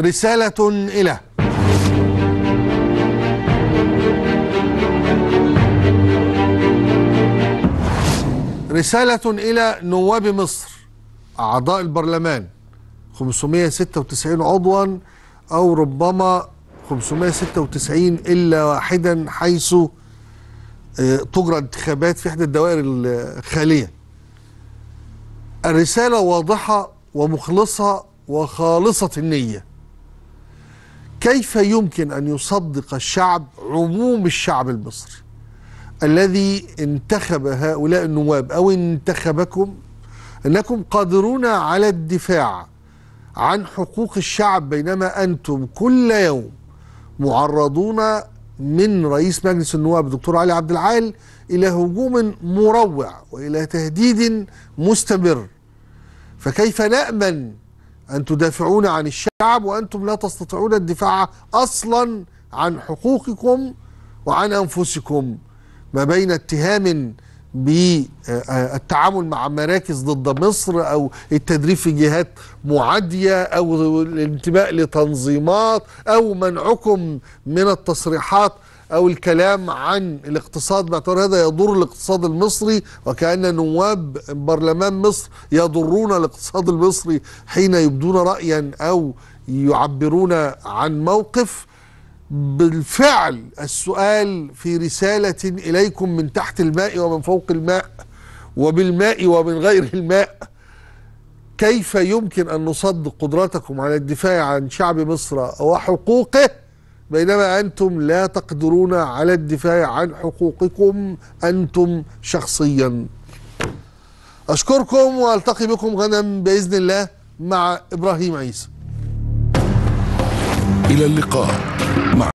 رسالة إلى رسالة إلى نواب مصر أعضاء البرلمان 596 عضوا أو ربما 596 إلا واحدا حيث آه، تجرى انتخابات في إحدى الدوائر الخالية. الرسالة واضحة ومخلصة وخالصة النية. كيف يمكن أن يصدق الشعب عموم الشعب المصري الذي انتخب هؤلاء النواب أو انتخبكم أنكم قادرون على الدفاع عن حقوق الشعب بينما أنتم كل يوم معرضون من رئيس مجلس النواب الدكتور علي عبد العال إلى هجوم مروع وإلى تهديد مستمر. فكيف نأمن أن تدافعون عن الشعب وأنتم لا تستطيعون الدفاع أصلا عن حقوقكم وعن أنفسكم. ما بين اتهام بالتعامل مع مراكز ضد مصر أو التدريب في جهات معاديه أو الانتماء لتنظيمات أو منعكم من التصريحات أو الكلام عن الاقتصاد باعتبار هذا يضر الاقتصاد المصري وكأن نواب برلمان مصر يضرون الاقتصاد المصري حين يبدون رايا أو يعبرون عن موقف. بالفعل السؤال في رسالة إليكم من تحت الماء ومن فوق الماء وبالماء ومن غير الماء كيف يمكن أن نصدق قدرتكم على الدفاع عن شعب مصر وحقوقه؟ بينما أنتم لا تقدرون على الدفاع عن حقوقكم أنتم شخصيا. أشكركم وألتقي بكم غدا بإذن الله مع إبراهيم عيسى. إلى اللقاء مع